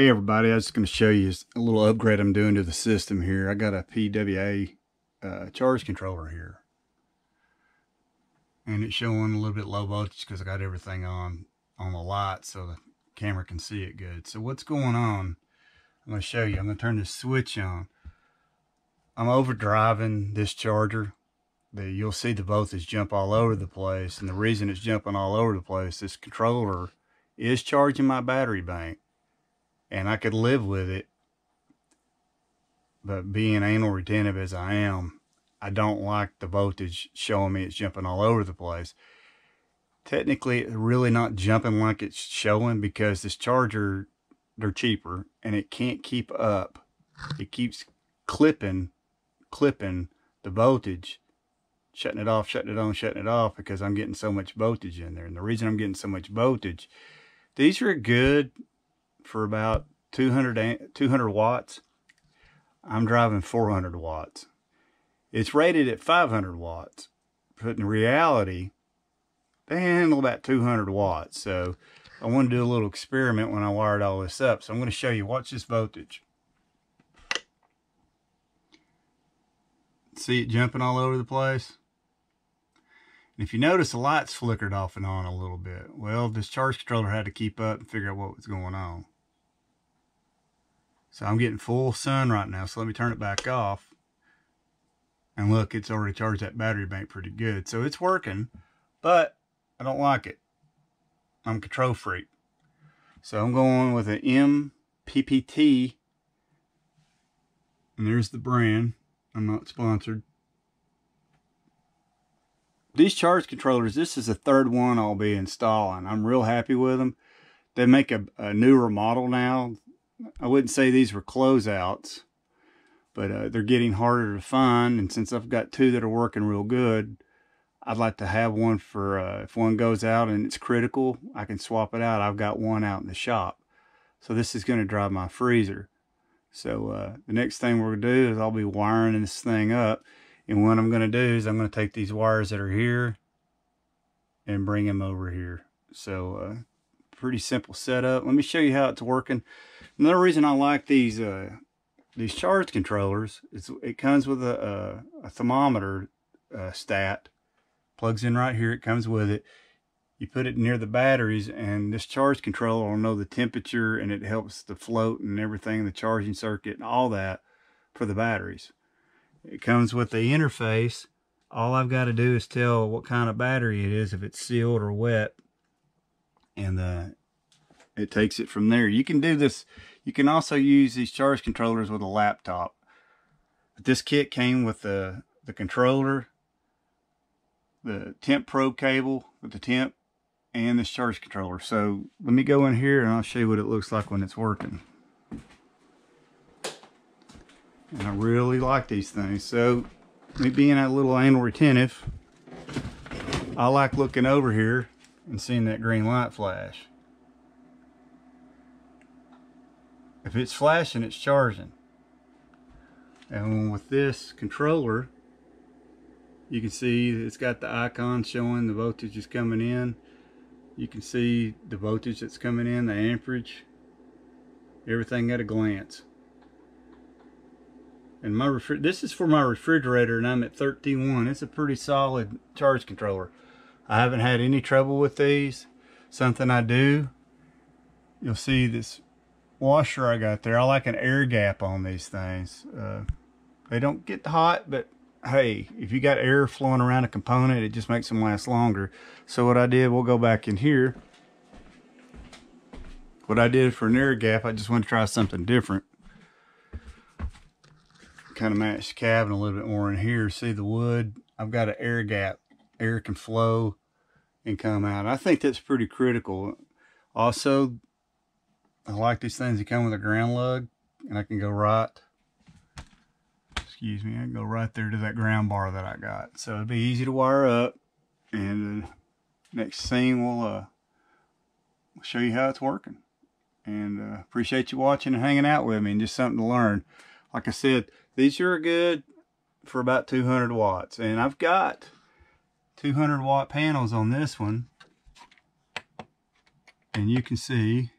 Hey everybody, I was just going to show you a little upgrade I'm doing to the system here. I got a PWM uh, charge controller here. And it's showing a little bit low voltage because I got everything on on the light so the camera can see it good. So what's going on, I'm going to show you. I'm going to turn this switch on. I'm overdriving this charger. The, you'll see the voltage jump all over the place. And the reason it's jumping all over the place, this controller is charging my battery bank and I could live with it. But being anal retentive as I am, I don't like the voltage showing me it's jumping all over the place. Technically, it's really not jumping like it's showing because this charger, they're cheaper and it can't keep up. It keeps clipping, clipping the voltage, shutting it off, shutting it on, shutting it off because I'm getting so much voltage in there. And the reason I'm getting so much voltage, these are good for about 200, 200 watts. I'm driving 400 watts. It's rated at 500 watts, but in reality, they handle about 200 watts. So I want to do a little experiment when I wired all this up. So I'm going to show you, watch this voltage. See it jumping all over the place? And if you notice, the lights flickered off and on a little bit. Well, this charge controller had to keep up and figure out what was going on. So I'm getting full sun right now. So let me turn it back off. And look, it's already charged that battery bank pretty good. So it's working, but I don't like it. I'm control freak. So I'm going with an MPPT. And there's the brand. I'm not sponsored. These charge controllers, this is the third one I'll be installing. I'm real happy with them. They make a, a newer model now. I wouldn't say these were closeouts, but uh, they're getting harder to find. And since I've got two that are working real good, I'd like to have one for uh, if one goes out and it's critical, I can swap it out. I've got one out in the shop. So this is going to drive my freezer. So uh, the next thing we're going to do is I'll be wiring this thing up. And what I'm going to do is I'm going to take these wires that are here and bring them over here. So uh, pretty simple setup. Let me show you how it's working. Another reason I like these uh, these charge controllers is it comes with a, a, a thermometer uh, stat. Plugs in right here. It comes with it. You put it near the batteries and this charge controller will know the temperature and it helps the float and everything, the charging circuit and all that for the batteries. It comes with the interface. All I've got to do is tell what kind of battery it is, if it's sealed or wet. And uh, it takes it from there. You can do this. You can also use these charge controllers with a laptop. But this kit came with the, the controller, the temp probe cable with the temp, and this charge controller. So let me go in here and I'll show you what it looks like when it's working. And I really like these things. So me being a little anal retentive, I like looking over here and seeing that green light flash. If it's flashing, it's charging. And with this controller, you can see it's got the icon showing the voltage is coming in. You can see the voltage that's coming in, the amperage, everything at a glance. And my this is for my refrigerator and I'm at 31. It's a pretty solid charge controller. I haven't had any trouble with these. Something I do, you'll see this washer I got there. I like an air gap on these things. Uh, they don't get hot, but hey, if you got air flowing around a component, it just makes them last longer. So what I did, we'll go back in here. What I did for an air gap, I just want to try something different kind of match the cabin a little bit more in here. See the wood? I've got an air gap. Air can flow and come out. I think that's pretty critical. Also, I like these things that come with a ground lug and I can go right, excuse me, I can go right there to that ground bar that I got. So it'd be easy to wire up and next scene we'll uh, show you how it's working. And uh, appreciate you watching and hanging out with me and just something to learn. Like I said, these are good for about 200 watts. And I've got 200 watt panels on this one. And you can see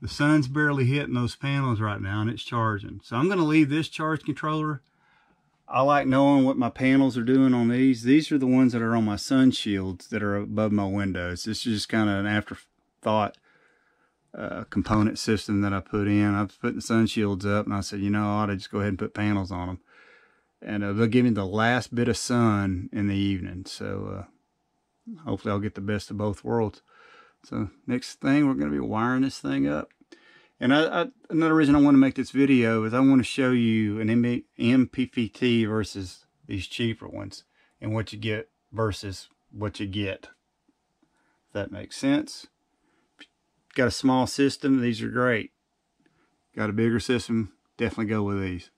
the sun's barely hitting those panels right now and it's charging. So I'm going to leave this charge controller. I like knowing what my panels are doing on these. These are the ones that are on my sun shields that are above my windows. This is just kind of an afterthought uh, component system that I put in. I was putting the sun shields up and I said, you know, I ought to just go ahead and put panels on them. And uh, they'll give me the last bit of sun in the evening. So uh, hopefully I'll get the best of both worlds. So next thing, we're going to be wiring this thing up. And I, I, another reason I want to make this video is I want to show you an MPPT versus these cheaper ones and what you get versus what you get. If that makes sense. Got a small system, these are great. Got a bigger system, definitely go with these.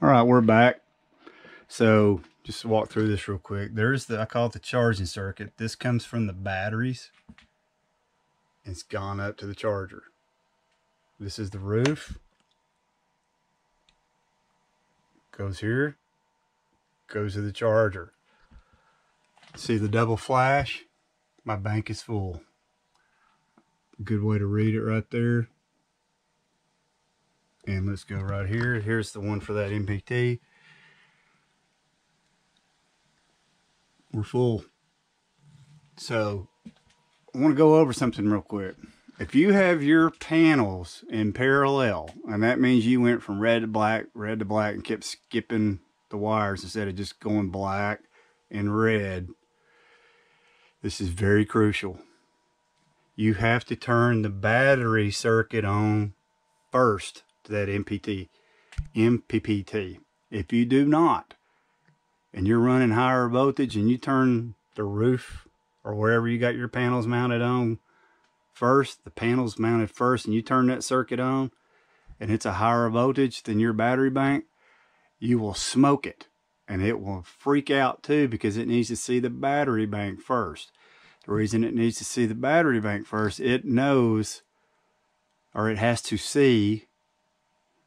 All right, we're back. So just walk through this real quick. There's the, I call it the charging circuit. This comes from the batteries. It's gone up to the charger. This is the roof. Goes here. Goes to the charger. See the double flash? My bank is full. Good way to read it right there. And let's go right here. Here's the one for that MPT. We're full. So I want to go over something real quick. If you have your panels in parallel, and that means you went from red to black, red to black, and kept skipping the wires instead of just going black and red, this is very crucial. You have to turn the battery circuit on first to that MPT, MPPT. If you do not, and you're running higher voltage and you turn the roof or wherever you got your panels mounted on first, the panels mounted first, and you turn that circuit on and it's a higher voltage than your battery bank, you will smoke it and it will freak out too because it needs to see the battery bank first. The reason it needs to see the battery bank first, it knows or it has to see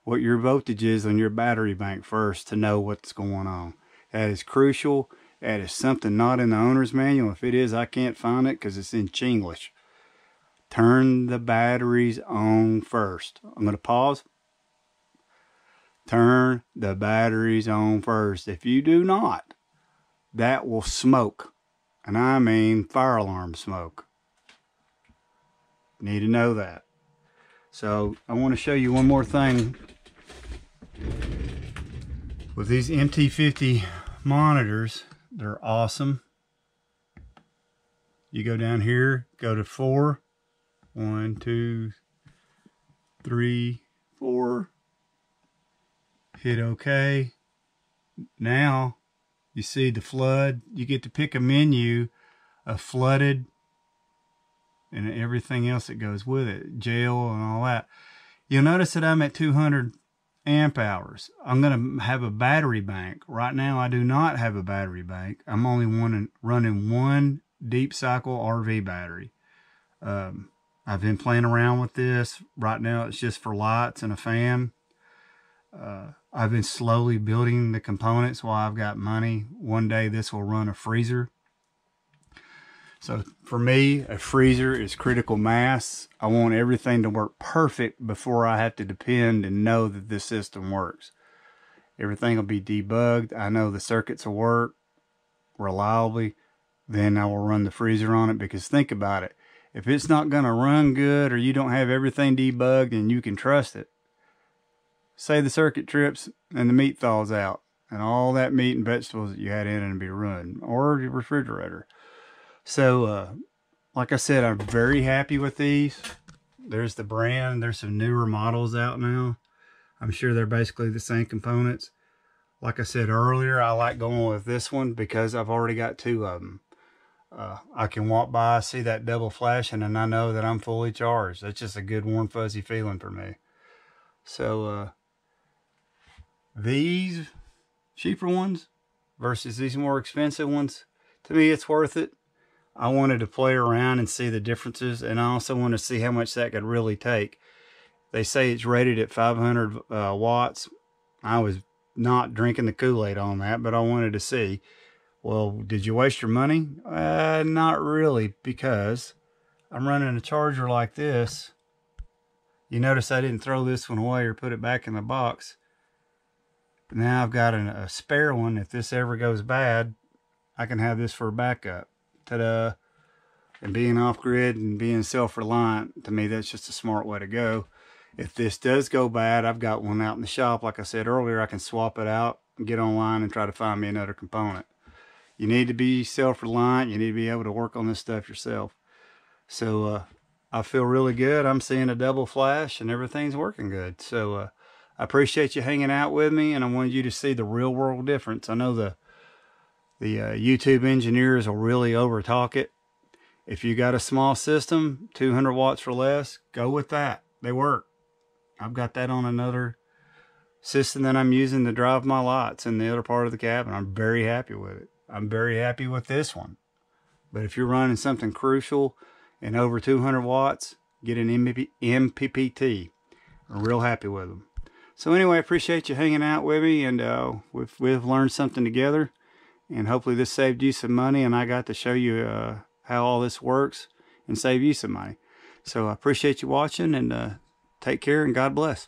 what your voltage is on your battery bank first to know what's going on. That is crucial. That is something not in the owner's manual. If it is, I can't find it because it's in Chinglish. Turn the batteries on first. I'm going to pause. Turn the batteries on first. If you do not, that will smoke. And I mean fire alarm smoke. Need to know that. So I want to show you one more thing with these MT50 monitors. They're awesome. You go down here, go to four. One, two, three, four. Hit OK. Now you see the flood. You get to pick a menu of flooded and everything else that goes with it, gel and all that. You'll notice that I'm at 200 amp hours. I'm going to have a battery bank. Right now, I do not have a battery bank. I'm only one, running one deep cycle RV battery. Um, I've been playing around with this. Right now, it's just for lights and a fan. Uh, I've been slowly building the components while I've got money. One day, this will run a freezer. So for me, a freezer is critical mass. I want everything to work perfect before I have to depend and know that this system works. Everything will be debugged. I know the circuits will work reliably. Then I will run the freezer on it because think about it. If it's not going to run good or you don't have everything debugged and you can trust it, say the circuit trips and the meat thaws out and all that meat and vegetables that you had in it will be ruined or your refrigerator so, uh, like I said, I'm very happy with these. There's the brand. There's some newer models out now. I'm sure they're basically the same components. Like I said earlier, I like going with this one because I've already got two of them. Uh, I can walk by, see that double flashing, and I know that I'm fully charged. That's just a good, warm, fuzzy feeling for me. So, uh, these cheaper ones versus these more expensive ones, to me, it's worth it. I wanted to play around and see the differences, and I also want to see how much that could really take. They say it's rated at 500 uh, watts. I was not drinking the Kool-Aid on that, but I wanted to see Well, did you waste your money? Uh, not really, because I'm running a charger like this. You notice I didn't throw this one away or put it back in the box. Now I've got an, a spare one. If this ever goes bad, I can have this for a backup. Ta-da! And being off-grid and being self-reliant, to me, that's just a smart way to go. If this does go bad, I've got one out in the shop. Like I said earlier, I can swap it out and get online and try to find me another component you need to be self-reliant. You need to be able to work on this stuff yourself. So uh, I feel really good. I'm seeing a double flash and everything's working good. So uh, I appreciate you hanging out with me and I wanted you to see the real world difference. I know the the uh, YouTube engineers will really over talk it. If you got a small system, 200 watts or less, go with that. They work. I've got that on another system that I'm using to drive my lights in the other part of the cabin. I'm very happy with it. I'm very happy with this one. But if you're running something crucial and over 200 watts, get an MPPT. I'm real happy with them. So anyway, I appreciate you hanging out with me and uh, we've, we've learned something together. And hopefully this saved you some money and I got to show you uh, how all this works and save you some money. So I appreciate you watching and uh, take care and God bless.